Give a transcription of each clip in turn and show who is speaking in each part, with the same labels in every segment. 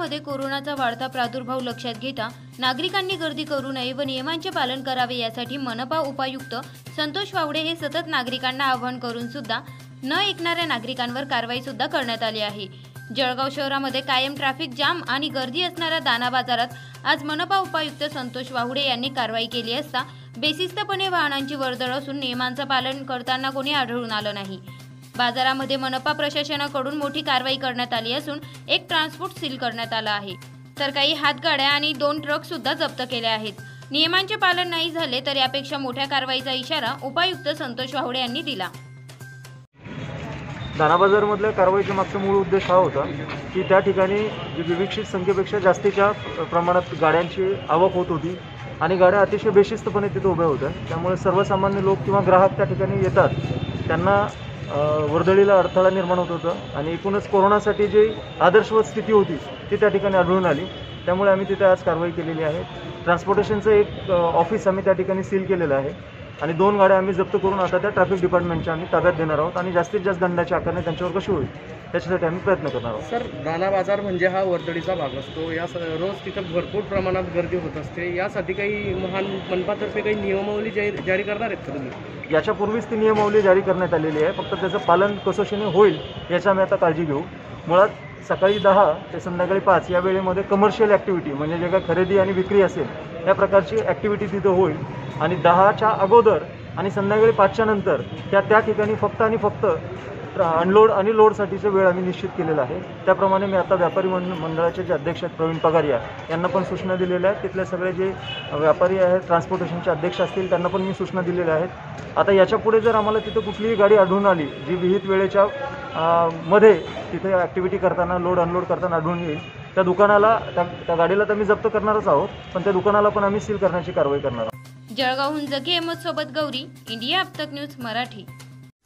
Speaker 1: कोरोनाचा वाढता प्रादुर्भाव लक्षात घेता नागरिकांनी गर्दी करू नये व नियमांचे पालन करावे यासाठी मनपा उपायुक्त संतोष वावडे हे सतत नागरिकांना आवाहन करून सुद्धा न ऐकणाऱ्या नागरिकांवर कारवाई सुद्धा करण्यात आली आहे. जळगाव शहरामध्ये कायम ट्रॅफिक जाम आणि गर्दी असणाऱ्या दाना बाजारात आज मनपा उपायुक्त संतोष वाहुडे यांनी कारवाई केली असता बेशिस्तपणे वाहनांची वर्दळ असून नियमांचं पालन करताना कोणी आढळून आलं नाही. बाजारामध्ये मनपा प्रशासनाकडून मोठी कारवाई करण्यात आली असून एक ट्रान्सपोर्ट सील करण्यात आला आहे. तर काही हातगाड्या आणि दोन ट्रक सुद्धा जप्त केले आहेत. नियमांचे पालन नाही झाले तर यापेक्षा मोठ्या कारवाईचा इशारा उपायुक्त संतोष वाहुडे यांनी दिला.
Speaker 2: दाना बाजारमधल्या कारवाईच्या मागचा मूळ उद्देश हा होता की त्या ठिकाणी विविक्षित संख्येपेक्षा जास्तीच्या प्रमाणात गाड्यांची आवक होत होती आणि गाड्या अतिशय बेशिस्तपणे तिथे उभ्या होत्या. त्यामुळे सर्वसामान्य लोक किंवा ग्राहक त्या ठिकाणी येतात. त्यांना वर्दळीला अडथळा निर्माण होत होतं आणि एकूणच कोरोनासाठी जी आदर्शवत स्थिती होती ती त्या ठिकाणी आढळून आली. त्यामुळे आम्ही तिथे आज कारवाई केलेली आहे. ट्रान्सपोर्टेशनचं एक ऑफिस आम्ही त्या ठिकाणी सील केलेलं आहे. आणि दोन गाड्या आम्ही जप्त करून आता त्या ट्रॅफिक डिपार्टमेंटच्या आम्ही ताब्यात देणार आहोत आणि जास्तीत जास्त दंडाची आकारणी त्यांच्यावर कशी होईल त्याच्यासाठी आम्ही प्रयत्न करणार आहोत.
Speaker 3: सर दाना बाजार म्हणजे हा वर्दळीचा भाग असतो. या रोज तिथं भरपूर प्रमाणात गर्दी होत असते. यासाठी काही महान मनपातर्फे काही नियमावली जाहीर जारी करणार आहेत का तुम्ही?
Speaker 2: याच्यापूर्वीच ती नियमावली जारी करण्यात आलेली आहे. फक्त त्याचं पालन कसोशीने होईल याची आम्ही आता काळजी घेऊ. मुळात सकाळी दहा ते संध्याकाळी पाच या वेळेमध्ये कमर्शियल ॲक्टिव्हिटी म्हणजे जे काय खरेदी आणि विक्री असेल या प्रकारची ॲक्टिव्हिटी तिथं होईल. आणि दहाच्या अगोदर आणि संध्याकाळी पाचच्या नंतर त्या त्या ठिकाणी फक्त आणि फक्त अनलोड आणि लोडसाठीचा वेळ आम्ही निश्चित केलेला आहे. त्याप्रमाणे मी आता व्यापारी मंड मंडळाचे जे अध्यक्ष आहेत प्रवीण पगारिया यांना पण सूचना दिलेल्या आहेत. तिथले सगळे जे व्यापारी आहेत ट्रान्सपोर्टेशनचे अध्यक्ष असतील त्यांना पण मी सूचना दिलेल्या आहेत. आता याच्यापुढे जर आम्हाला तिथं कुठलीही गाडी आढळून आली जी विहित वेळेच्या मध्ये तिथे ॲक्टिव्हिटी करताना लोड अनलोड करताना आढळून येईल त्या दुकानाला त्या त्या गाडीला तर मी जप्त करणारच आहोत पण त्या दुकानाला पण आम्ही सील करण्याची कारवाई करणार आहोत.
Speaker 1: जळगावहून जगी अहमद सोबत गौरी इंडिया अप्तक न्यूज मराठी.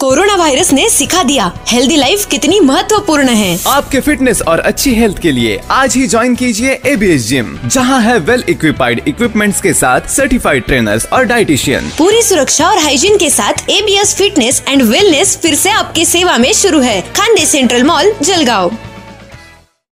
Speaker 4: कोरोना वायरस ने सिखा दिया। हेल्दी लाइफ कितनी महत्वपूर्ण है।
Speaker 5: आपके फिटनेस और अच्छी हेल्थ के लिए आज ही ज्वाइन कीजिए एबीएस जिम जहाँ है वेल इक्विपाइड इक्विपमेंट्स के साथ सर्टिफाइड ट्रेनर्स और डाइटिशियन
Speaker 4: पूरी सुरक्षा और हाइजीन के साथ एबीएस फिटनेस एंड वेलनेस फिर से आपकी सेवा में शुरू है। Khandesh central mall Jalgaon.